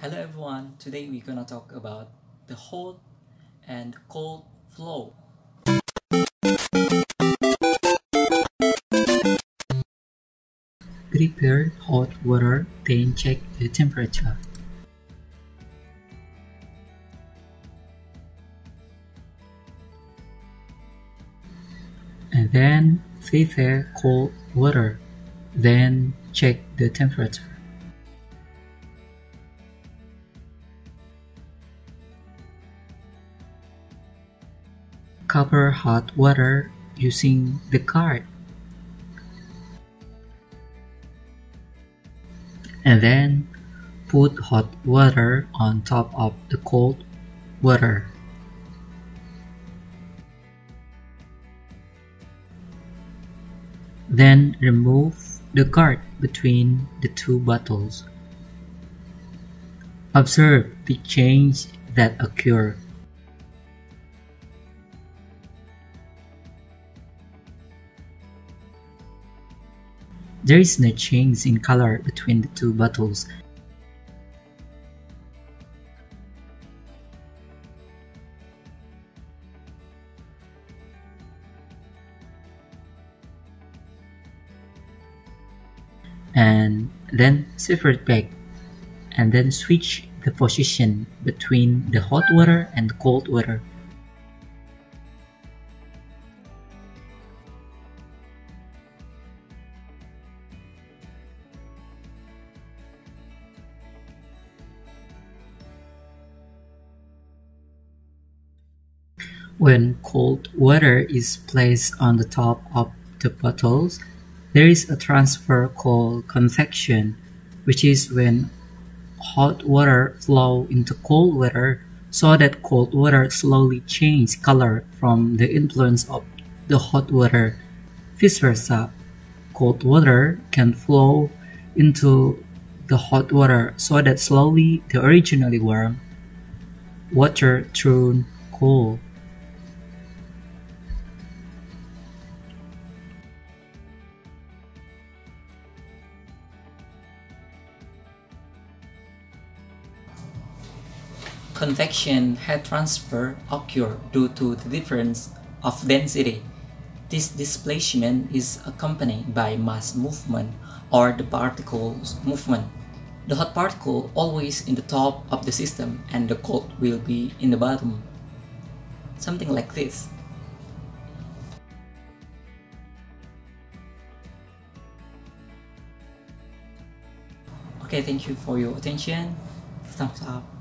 Hello everyone, today we're gonna talk about the hot and cold flow. Prepare hot water, then check the temperature. And then prepare cold water, then check the temperature. Cover hot water using the card. And then put hot water on top of the cold water. Then remove the card between the two bottles. Observe the change that occur. There is no change in color between the two bottles. And then separate back and then switch the position between the hot water and the cold water. When cold water is placed on the top of the bottles, there is a transfer called convection, which is when hot water flow into cold water so that cold water slowly changes color from the influence of the hot water. Vice versa, cold water can flow into the hot water so that slowly the originally warm water turn cold. Convection heat transfer occurs due to the difference of density. This displacement is accompanied by mass movement or the particles movement. The hot particle always in the top of the system and the cold will be in the bottom. Something like this. Okay, thank you for your attention. Thumbs up.